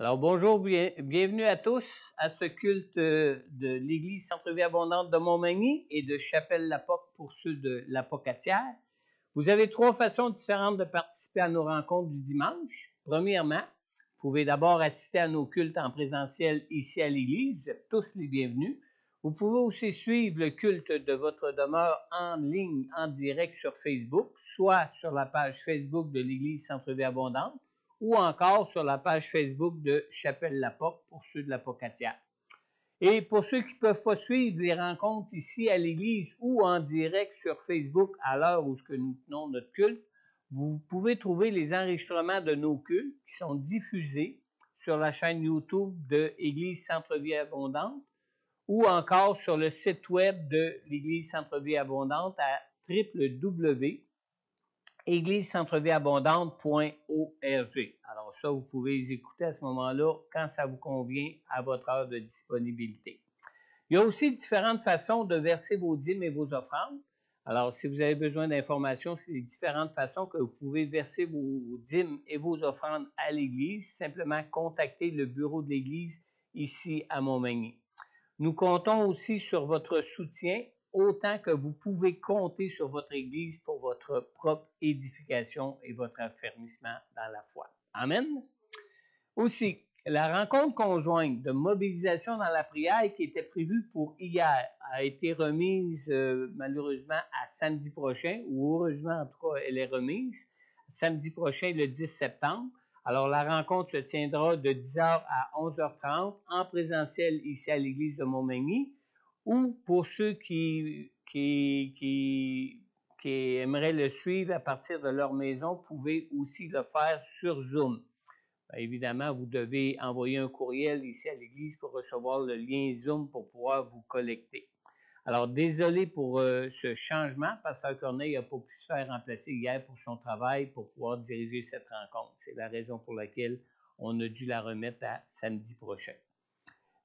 Alors bonjour, bien- bienvenue à tous à ce culte euh, de l'Église Centre-Vie Abondante de Montmagny et de Chapelle-la-Porte pour ceux de la Pocatière. Vous avez trois façons différentes de participer à nos rencontres du dimanche. Premièrement, vous pouvez d'abord assister à nos cultes en présentiel ici à l'Église. Tous les bienvenus. Vous pouvez aussi suivre le culte de votre demeure en ligne, en direct sur Facebook, soit sur la page Facebook de l'Église Centre-Vie Abondante ou encore sur la page Facebook de Chapelle-la-Porte pour ceux de la Pocatière. Et pour ceux qui ne peuvent pas suivre les rencontres ici à l'église ou en direct sur Facebook à l'heure où ce que nous tenons notre culte, vous pouvez trouver les enregistrements de nos cultes qui sont diffusés sur la chaîne YouTube de Église Centre-Vie Abondante ou encore sur le site web de l'Église Centre-Vie Abondante à www.églisecentrevieabondante.org. Alors ça, vous pouvez les écouter à ce moment-là quand ça vous convient à votre heure de disponibilité. Il y a aussi différentes façons de verser vos dîmes et vos offrandes. Alors, si vous avez besoin d'informations sur les différentes façons que vous pouvez verser vos dîmes et vos offrandes à l'Église, simplement contactez le bureau de l'Église ici à Montmagny. Nous comptons aussi sur votre soutien autant que vous pouvez compter sur votre Église pour votre propre édification et votre affermissement dans la foi. Amen. Aussi, la rencontre conjointe de mobilisation dans la prière qui était prévue pour hier a été remise euh, malheureusement à samedi prochain, ou heureusement en tout cas elle est remise, samedi prochain le 10 septembre. Alors la rencontre se tiendra de 10h à 11h30 en présentiel ici à l'église de Montmagny ou pour ceux qui, aimeraient le suivre à partir de leur maison, vous pouvez aussi le faire sur Zoom. Bien, évidemment, vous devez envoyer un courriel ici à l'église pour recevoir le lien Zoom pour pouvoir vous connecter. Alors, désolé pour euh, ce changement. Pasteur Corneille n'a pas pu se faire remplacer hier pour son travail pour pouvoir diriger cette rencontre. C'est la raison pour laquelle on a dû la remettre à samedi prochain.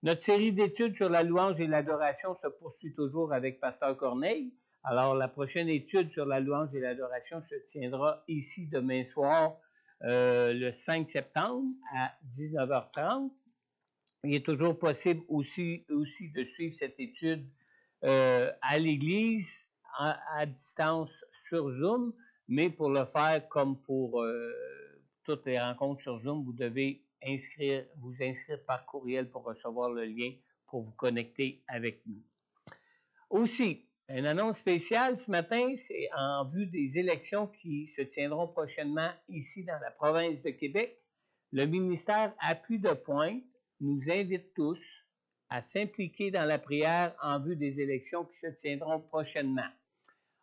Notre série d'études sur la louange et l'adoration se poursuit toujours avec Pasteur Corneille. Alors, la prochaine étude sur la louange et l'adoration se tiendra ici demain soir, euh, le 5 septembre à 19h30. Il est toujours possible aussi, aussi de suivre cette étude euh, à l'église, à, distance sur Zoom, mais pour le faire comme pour euh, toutes les rencontres sur Zoom, vous devez inscrire, vous inscrire par courriel pour recevoir le lien pour vous connecter avec nous. Aussi, une annonce spéciale ce matin, c'est en vue des élections qui se tiendront prochainement ici dans la province de Québec. Le ministère Appui de Pointe nous invite tous à s'impliquer dans la prière en vue des élections qui se tiendront prochainement.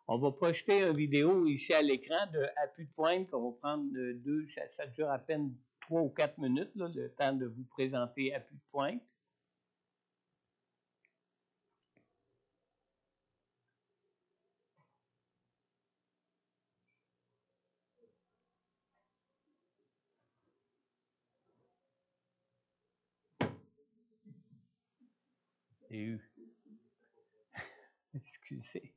On va projeter une vidéo ici à l'écran de Appui de Pointe qu'on va prendre deux, ça, ça, dure à peine trois ou quatre minutes, le temps de vous présenter Appui de Pointe. Excusez.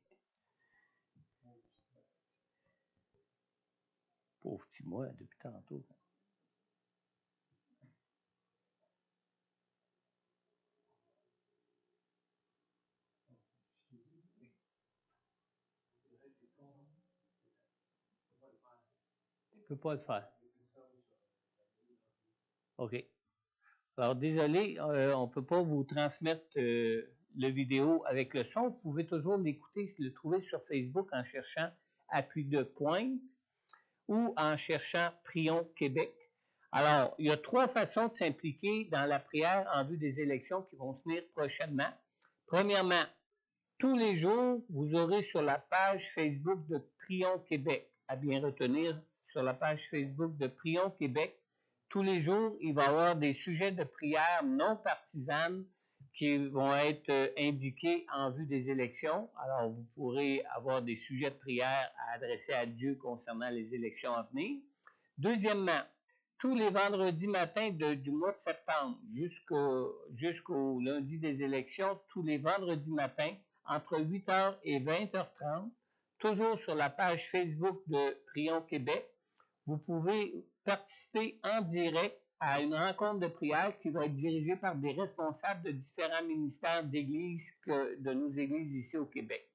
Pauvre petit moi, depuis tantôt. Je ne peux pas le faire. OK. Alors, désolé, euh, on ne peut pas vous transmettre euh, le vidéo avec le son. Vous pouvez toujours l'écouter, le trouver sur Facebook en cherchant Appui de pointe ou en cherchant Prions Québec. Alors, il y a trois façons de s'impliquer dans la prière en vue des élections qui vont se tenir prochainement. Premièrement, tous les jours, vous aurez sur la page Facebook de Prions Québec, à bien retenir, sur la page Facebook de Prions Québec, tous les jours, il va y avoir des sujets de prière non partisanes qui vont être indiqués en vue des élections. Alors, vous pourrez avoir des sujets de prière à adresser à Dieu concernant les élections à venir. Deuxièmement, tous les vendredis matins du mois de septembre jusqu'au jusqu'au lundi des élections, tous les vendredis matins, entre 8h et 20h30, toujours sur la page Facebook de Prions Québec, vous pouvez participer en direct à une rencontre de prière qui va être dirigée par des responsables de différents ministères d'église de nos églises ici au Québec.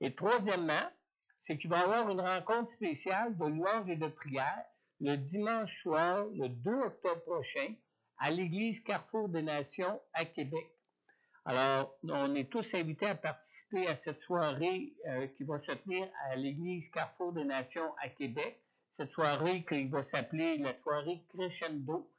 Et troisièmement, c'est qu'il va y avoir une rencontre spéciale de louange et de prière le dimanche soir, le 2 octobre prochain, à l'église Carrefour des Nations à Québec. Alors, on est tous invités à participer à cette soirée euh, qui va se tenir à l'église Carrefour des Nations à Québec. Cette soirée qui va s'appeler la soirée Crescendo,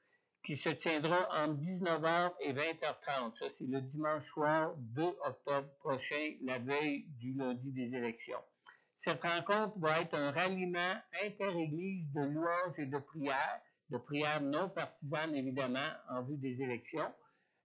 qui se tiendra entre 19h et 20h30. Ça, c'est le dimanche soir 2 octobre prochain, la veille du lundi des élections. Cette rencontre va être un ralliement inter-église de louanges et de prières, de prières non partisanes évidemment en vue des élections.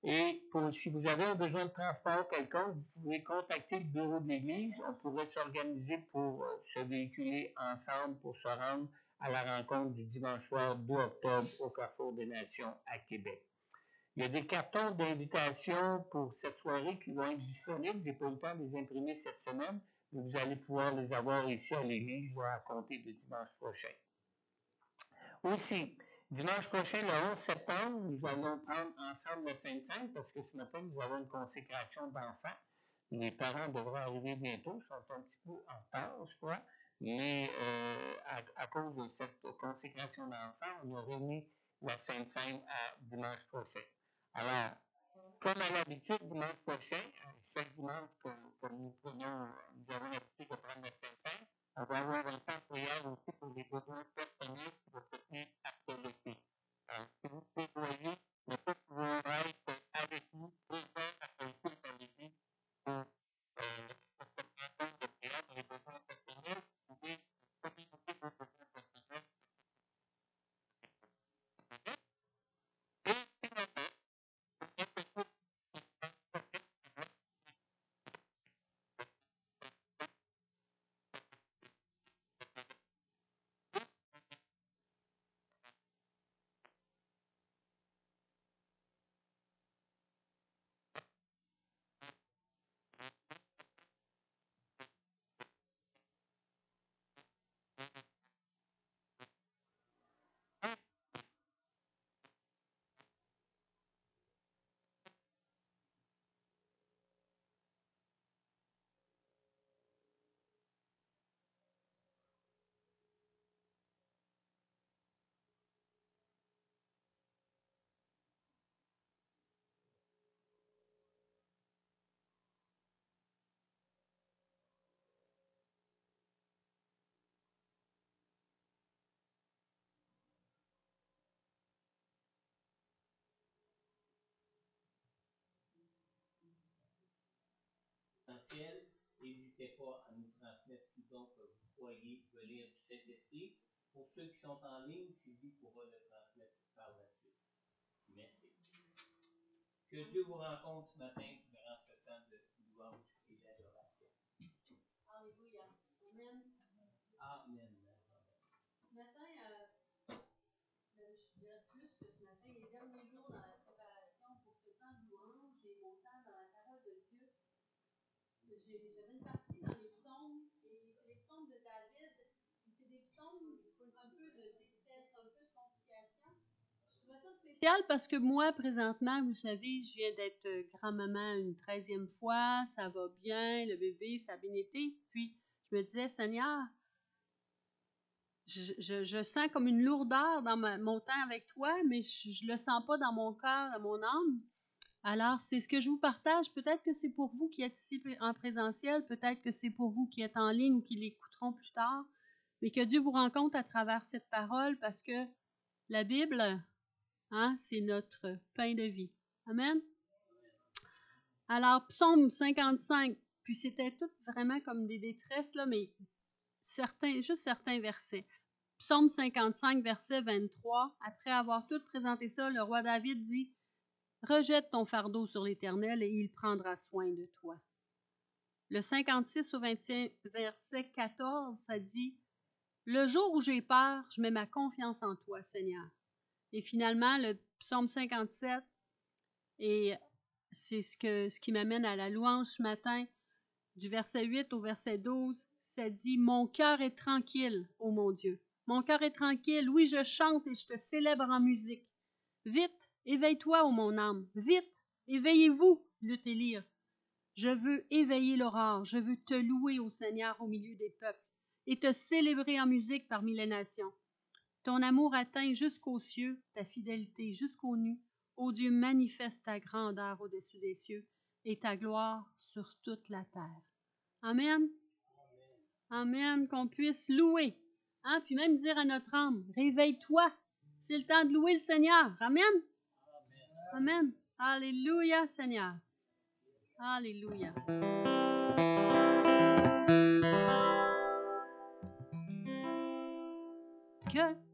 Et si vous avez un besoin de transport quelconque, vous pouvez contacter le bureau de l'Église. On pourrait s'organiser pour euh, se véhiculer ensemble pour se rendre à la rencontre du dimanche soir 2 octobre au Carrefour des Nations à Québec. Il y a des cartons d'invitation pour cette soirée qui vont être disponibles. Je n'ai pas eu le temps de les imprimer cette semaine, vous allez pouvoir les avoir ici à l'église à compter de dimanche prochain. Aussi, dimanche prochain, le 11 septembre, nous allons prendre ensemble le Saint-Saint parce que ce matin, nous avons une consécration d'enfants. Les parents devraient arriver bientôt, ils sont un petit peu en retard, je crois. Mais euh, à, cause de cette consécration d'enfants, on a remis la Sainte-Sainte à dimanche prochain. Alors, comme à l'habitude, dimanche prochain, chaque dimanche que nous prenons, nous avons l'habitude de prendre la Sainte-Sainte, on va avoir un temps de prière aussi pour les besoins personnels qui vont se tenir après l'été. Alors, si vous essentiel. N'hésitez pas à nous transmettre tout donc que vous croyez venir du Saint-Esprit. Pour ceux qui sont en ligne, Sylvie pourra le transmettre par la suite. Merci. Que Dieu vous rencontre ce matin durant ce temps de louange et d'adoration. Alléluia. Amen. Amen. Ce matin, euh, je dirais plus que ce matin, les derniers jours dans la préparation pour ce temps de louange et mon temps dans la parole de Dieu, j'avais une partie dans les psaumes, et c'est les psaumes de David, c'est des psaumes un peu de détresse, un peu de complication. Je trouvais ça parce que moi, présentement, vous savez, je viens d'être grand-maman une treizième fois, ça va bien, le bébé, ça a bien été. Puis, je me disais, Seigneur, je, je, je sens comme une lourdeur dans mon temps avec toi, mais je ne le sens pas dans mon cœur, dans mon âme. Alors, c'est ce que je vous partage. Peut-être que c'est pour vous qui êtes ici en présentiel, peut-être que c'est pour vous qui êtes en ligne ou qui l'écouteront plus tard, mais que Dieu vous rencontre à travers cette parole parce que la Bible, hein, c'est notre pain de vie. Amen. Alors, psaume 55, puis c'était tout vraiment comme des détresses, là, mais certains, juste certains versets. Psaume 55, verset 23. Après avoir tout présenté ça, le roi David dit Rejette ton fardeau sur l'Éternel et il prendra soin de toi. Le 56 au 21, verset 14, ça dit Le jour où j'ai peur, je mets ma confiance en toi, Seigneur. Et finalement, le psaume 57, et c'est ce, qui m'amène à la louange ce matin, du verset 8 au verset 12, ça dit Mon cœur est tranquille, ô mon Dieu. Mon cœur est tranquille. Oui, je chante et je te célèbre en musique. Vite, éveille-toi, ô mon âme. Vite, éveillez-vous, lutte et. Je veux éveiller l'aurore, je veux te louer, ô Seigneur, au milieu des peuples, et te célébrer en musique parmi les nations. Ton amour atteint jusqu'aux cieux, ta fidélité jusqu'aux nues. Ô Dieu, manifeste ta grandeur au-dessus des cieux et ta gloire sur toute la terre. Amen. Amen. Qu'on puisse louer. Hein? Puis même dire à notre âme, réveille-toi. C'est le temps de louer le Seigneur. Amen. Amen. Alléluia, Seigneur. Alléluia. Que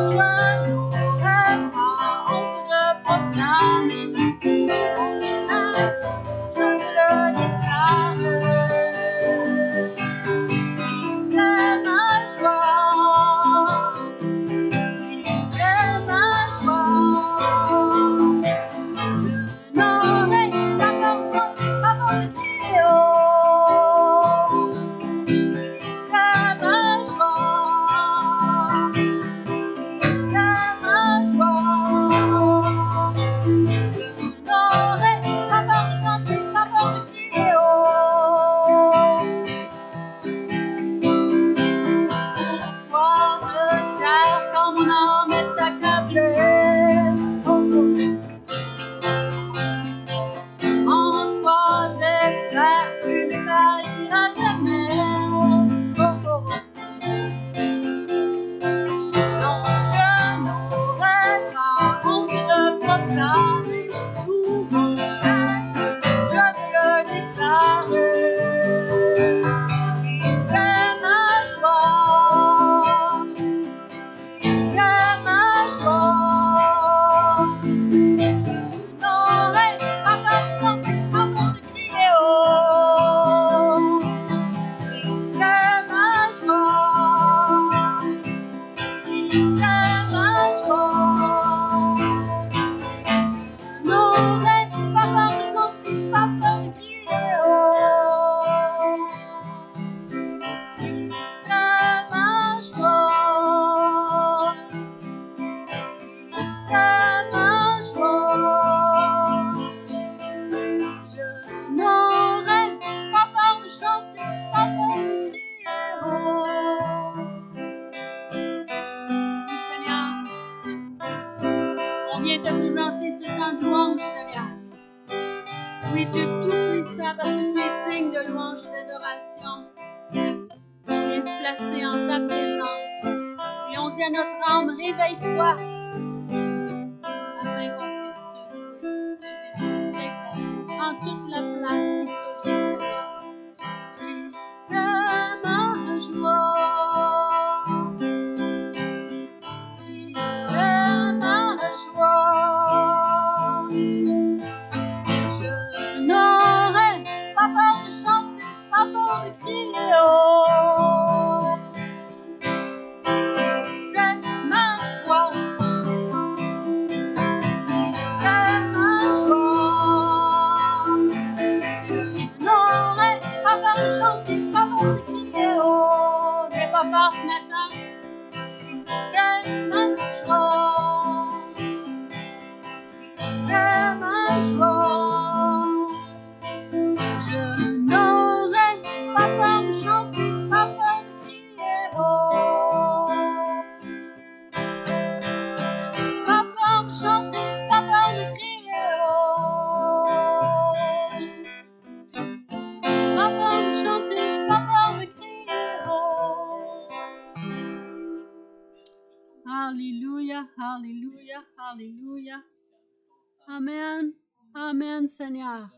placer en ta présence. Et on dit à notre âme, réveille-toi, Alléluia, Alléluia. Amen, Amen Seigneur.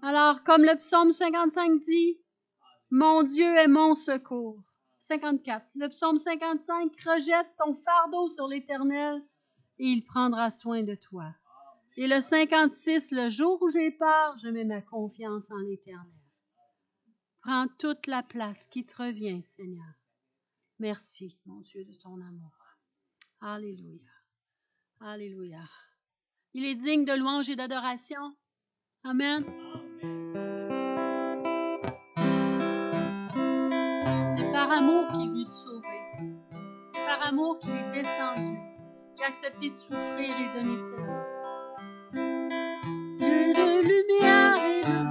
Alors, comme le psaume 55 dit, Mon Dieu est mon secours. 54. Le psaume 55, rejette ton fardeau sur l'Éternel et il prendra soin de toi. Et le 56, le jour où j'ai peur, je mets ma confiance en l'Éternel. Prends toute la place qui te revient, Seigneur. Merci, mon Dieu, de ton amour. Alléluia. Alléluia. Il est digne de louange et d'adoration. Amen. C'est par amour qu'il est venu te sauver. C'est par amour qu'il est descendu, qui a accepté de souffrir et donner sa vie. Dieu de lumière et de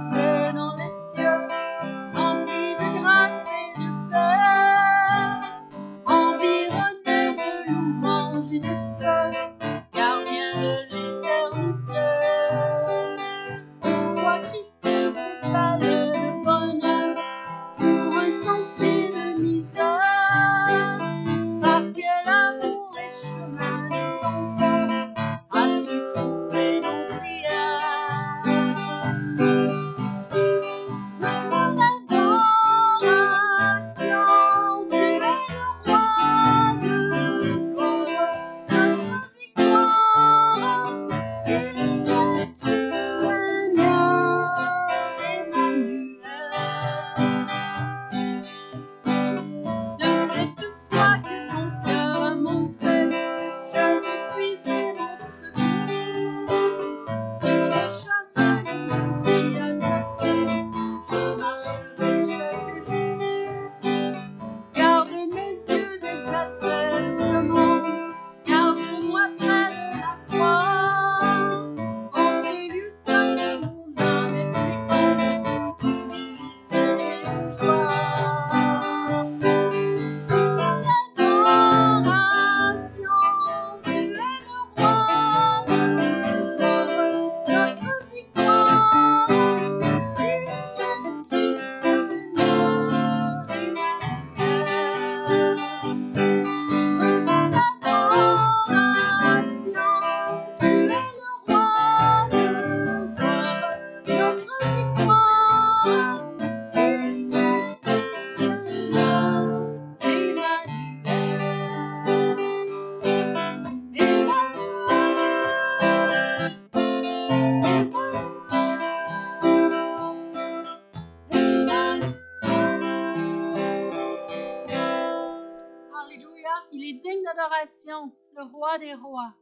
des rois.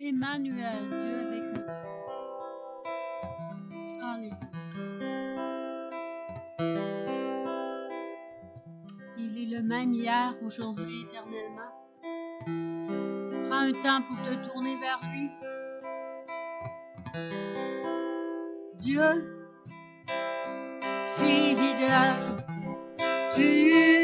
Emmanuel, Dieu avec nous. Alléluia. Il est le même hier, aujourd'hui, éternellement. Prends un temps pour te tourner vers lui. Dieu, fidèle, tu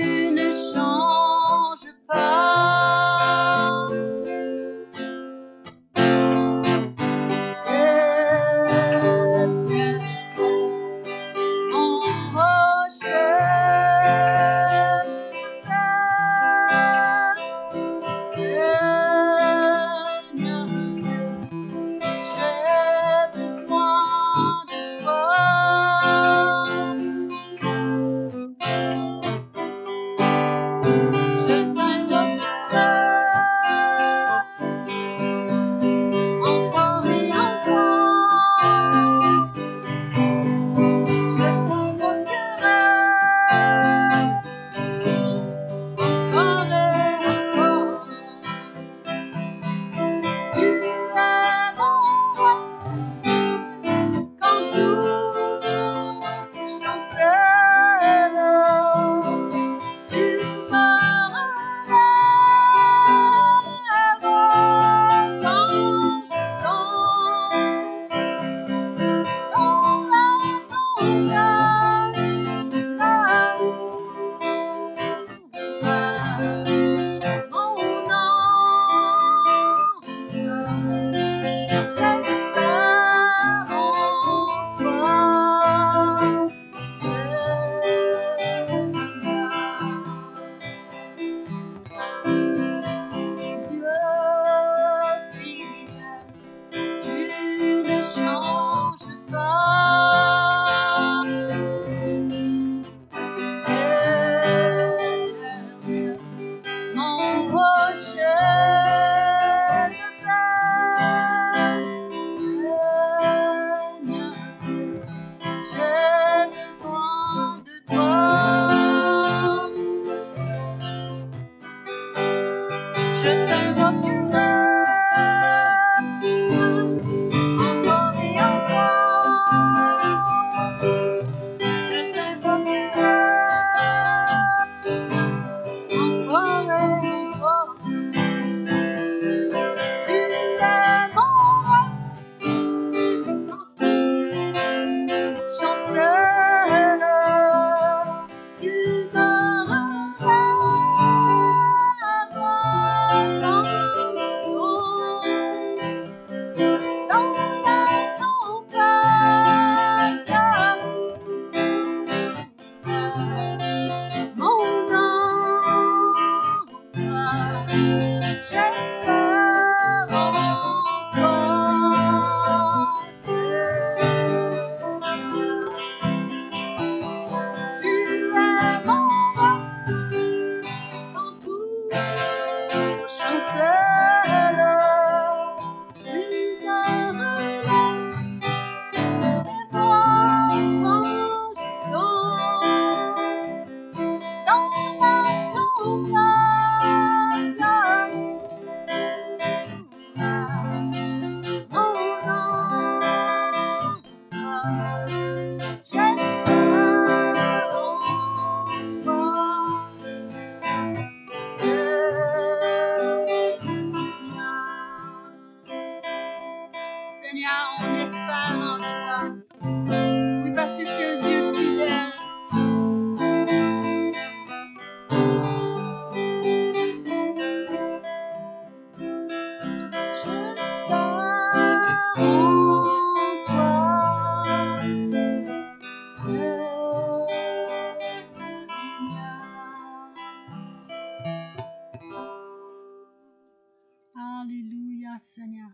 Alléluia Seigneur.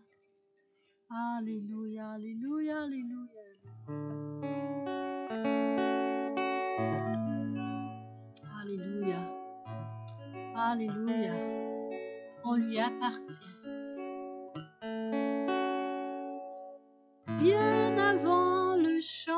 Alléluia, Alléluia, Alléluia. Alléluia. Alléluia. On lui appartient. Bien avant le chant.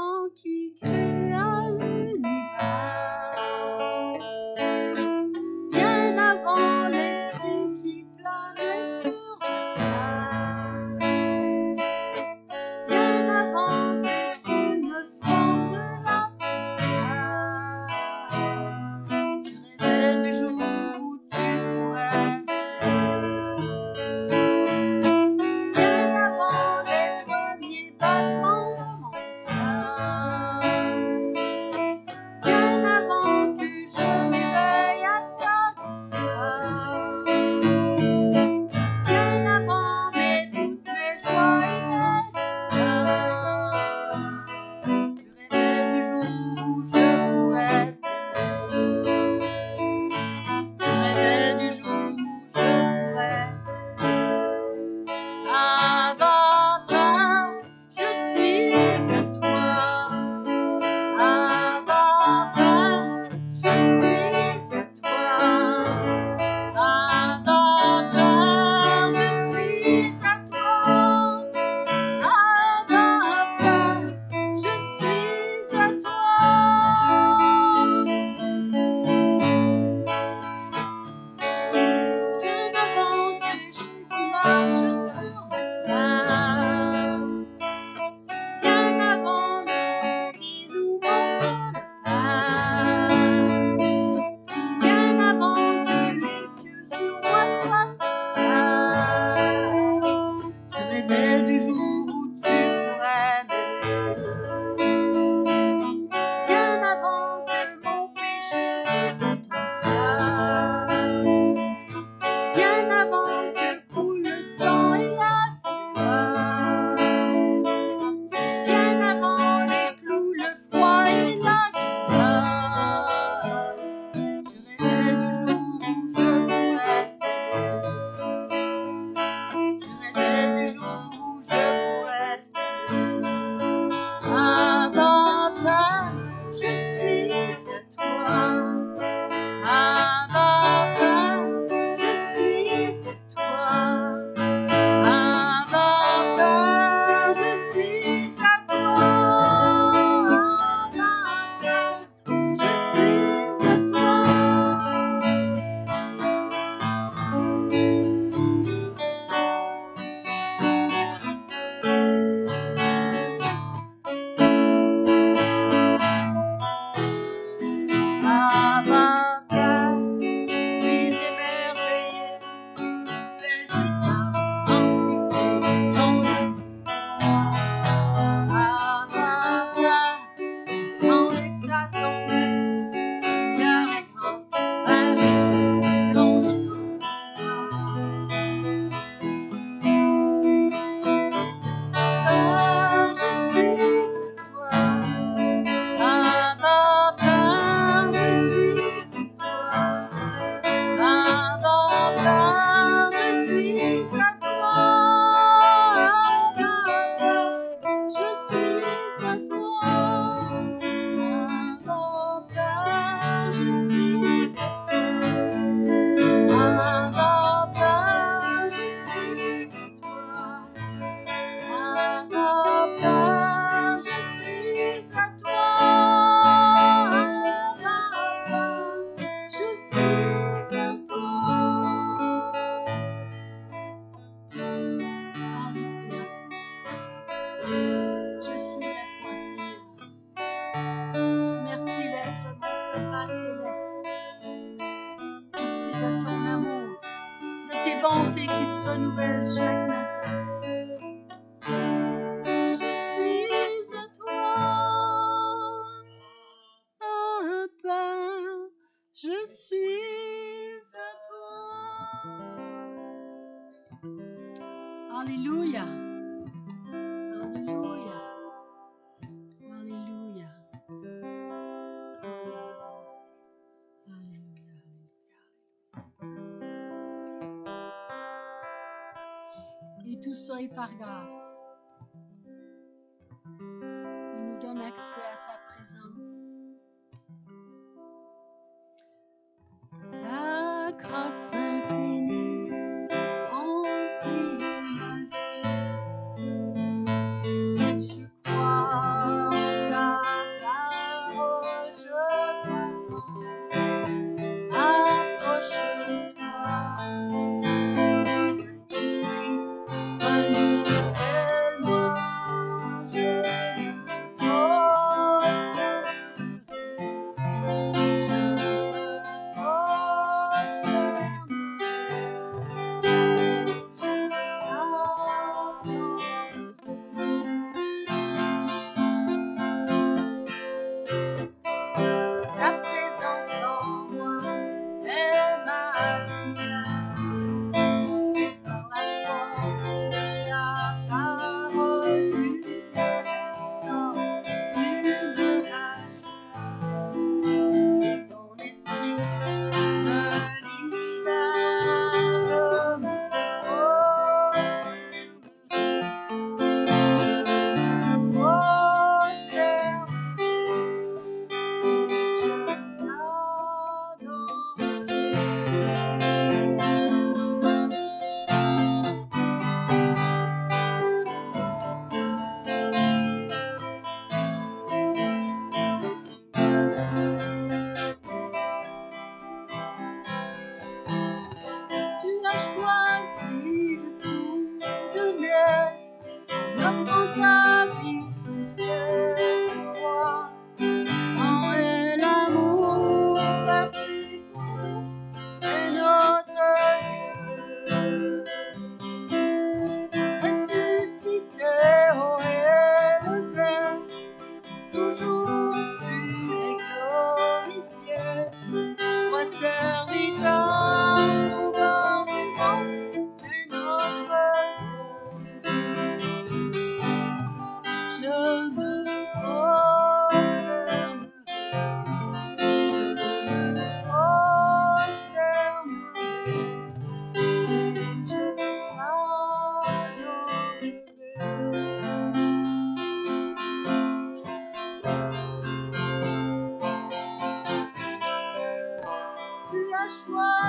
Qui se renouvellent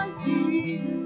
vazio.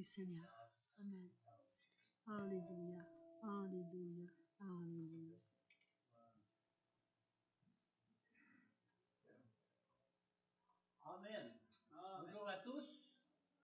Merci